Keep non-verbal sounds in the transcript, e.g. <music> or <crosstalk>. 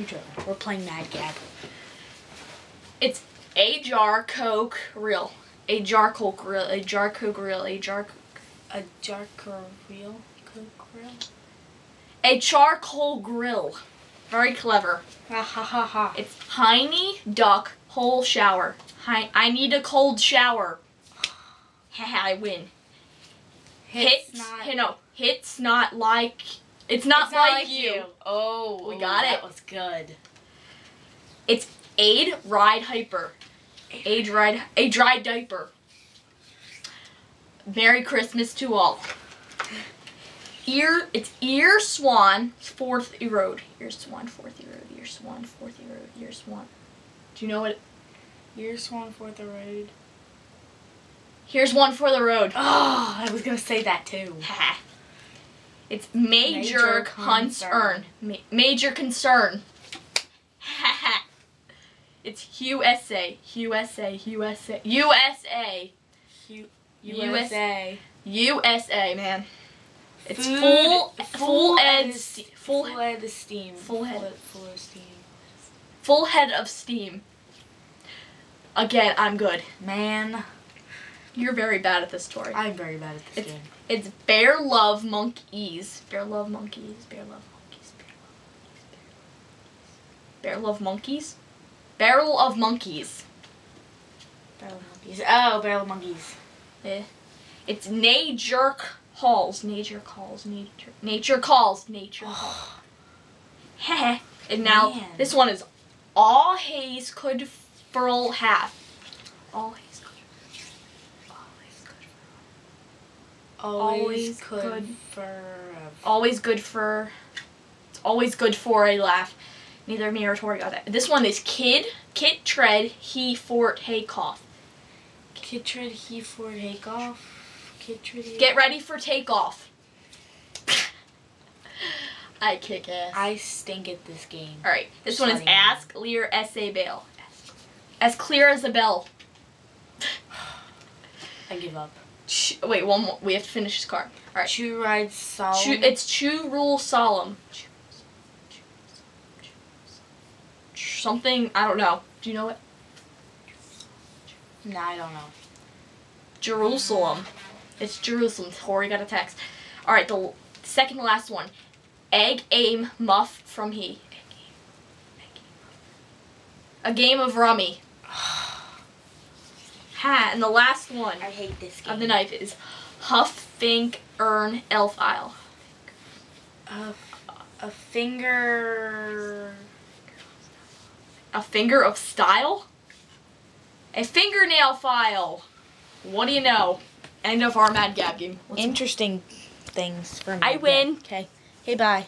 each other. We're playing Mad Gab. It's a jar Coke real. A jar Coke real. A jar Coke real. A jar. A darker real Coke grill. A charcoal grill. Very clever. Ha ha ha ha. It's Heiny Duck Whole Shower. Hi, I need a cold shower. <sighs> Haha, I win. Hits, not. you know, hits not like. It's not, It's not like, you. Oh, We oh, got That it. That was good. It's Aid Ride Hyper. Aid Ride. A dry diaper. Merry Christmas to all. Ear. It's Ear Swan Fourth Road. Ear Swan Fourth Road. Ear Swan Fourth Road. Ear Swan. Do you know what? You're Swan fourth the road. Here's one for the road. Oh, I was gonna say that too. <laughs> It's major, Major concern. concern. Ma- major concern. <laughs> It's USA. USA. USA. USA. U- USA. USA, man. It's Food- full, full, full ed- full, Full head of steam. Full head. Full of steam. full head of steam. Again, I'm good. Man, You're very bad at this, Tori. I'm very bad at this It's- game. It's Bear Love Monkeys. Bear Love Monkeys. Bear Love Monkeys. Bear Love Monkeys. Barrel of Monkeys. Barrel of monkeys. Oh, barrel of monkeys. Eh. It's Nay Jerk Halls. Nature calls. Nature. Nature calls. Nature calls. Heh. and now Man. this one is all haze could furl half. All haze could. Always good. Always, Always could good. for. always good for it's always good for a laugh. Neither me or Tori got that. This one is Kid, Kit Tread, He Fort Hay Cough. Kittred, Heford, Hakeoff. Kittred. Get ready for takeoff. <laughs> I kick ass. I stink at this game. Alright, this one is Ask Lear S.A. bail. As clear as a bell. <sighs> I give up. Ch- wait, one more. We have to finish this card. Alright. Chew ride solemn. Chu- it's Chu Rule Solemn. Something, I don't know. Do you know it? Nah, I don't know. Jerusalem. It's Jerusalem. Tori got a text. All right, the second to last one. Egg aim muff from he. A game of rummy. Ha, and the last one I hate this game. of the knife is Huff Fink Earn Elf Isle. A, a finger. A finger of style? A fingernail file. What do you know? End of our Mad Gab game. Let's Interesting things for me. I win. Okay. Hey, bye.